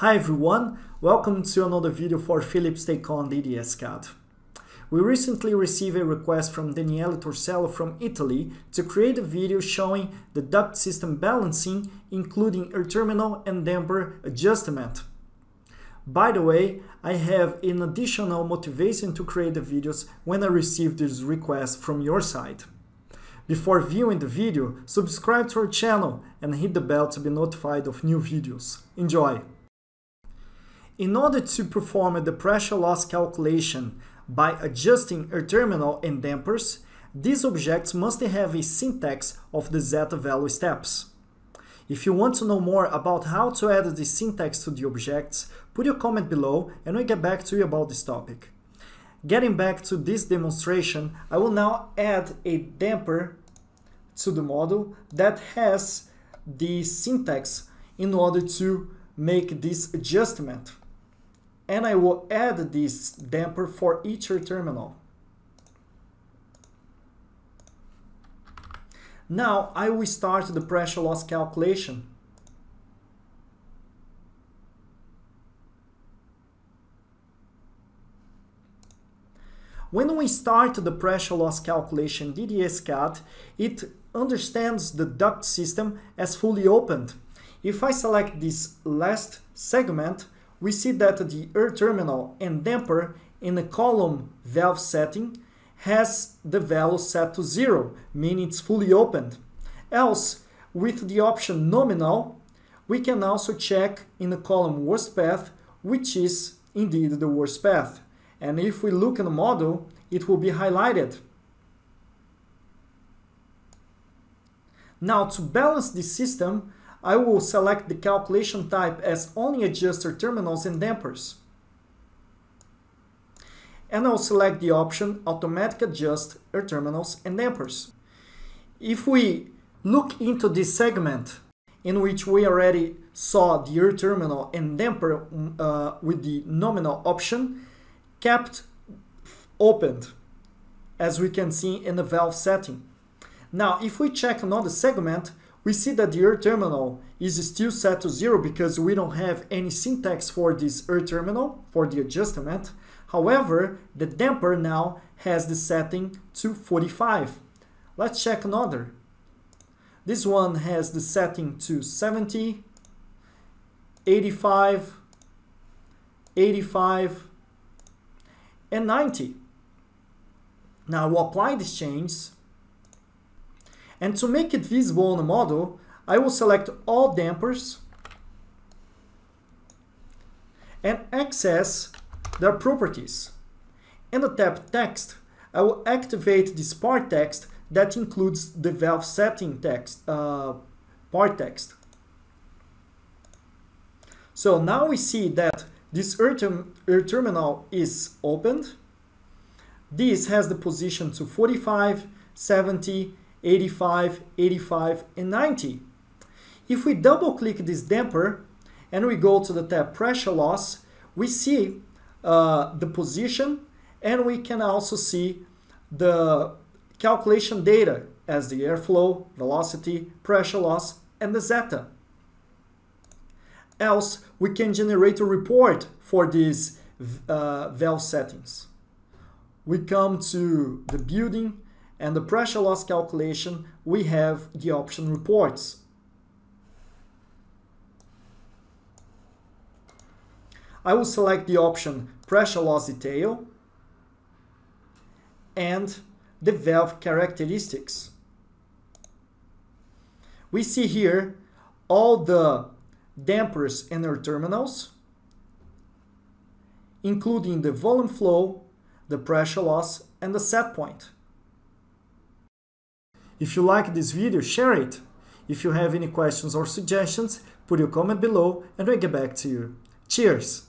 Hi everyone, welcome to another video for Filipe's Take On DDS-CAD. We recently received a request from Daniele Torcello from Italy to create a video showing the duct system balancing including air terminal and damper adjustment. By the way, I have an additional motivation to create the videos when I receive this request from your side. Before viewing the video, subscribe to our channel and hit the bell to be notified of new videos. Enjoy! In order to perform the pressure loss calculation by adjusting air terminal and dampers, these objects must have a syntax of the zeta value steps. If you want to know more about how to add the syntax to the objects, put your comment below and we'll get back to you about this topic. Getting back to this demonstration, I will now add a damper to the model that has the syntax in order to make this adjustment and I will add this damper for each terminal. Now I will start the pressure loss calculation. When we start the pressure loss calculation DDS-CAD, it understands the duct system as fully opened. If I select this last segment, we see that the air terminal and damper in the column valve setting has the value set to zero, meaning it's fully opened. Else, with the option nominal, we can also check in the column worst path, which is indeed the worst path. And if we look in the model, it will be highlighted. Now, to balance the system, I will select the calculation type as only adjuster terminals and dampers. And I'll select the option automatic adjust air terminals and dampers. If we look into this segment in which we already saw the air terminal and damper uh, with the nominal option kept opened as we can see in the valve setting. Now if we check another segment we see that the air terminal is still set to zero because we don't have any syntax for this air terminal for the adjustment. However, the damper now has the setting to 45. Let's check another. This one has the setting to 70, 85, 85, and 90. Now we'll apply these changes and to make it visible on the model, I will select all dampers and access their properties. In the tab text, I will activate this part text that includes the valve setting text, uh, part text. So now we see that this air, term air terminal is opened. This has the position to 45, 70, 85, 85, and 90. If we double click this damper and we go to the tab pressure loss, we see uh, the position and we can also see the calculation data as the airflow, velocity, pressure loss, and the zeta. Else, we can generate a report for these uh, valve settings. We come to the building and the pressure loss calculation, we have the option reports. I will select the option pressure loss detail and the valve characteristics. We see here all the dampers and their terminals, including the volume flow, the pressure loss, and the set point. If you like this video, share it. If you have any questions or suggestions, put your comment below and we'll get back to you. Cheers!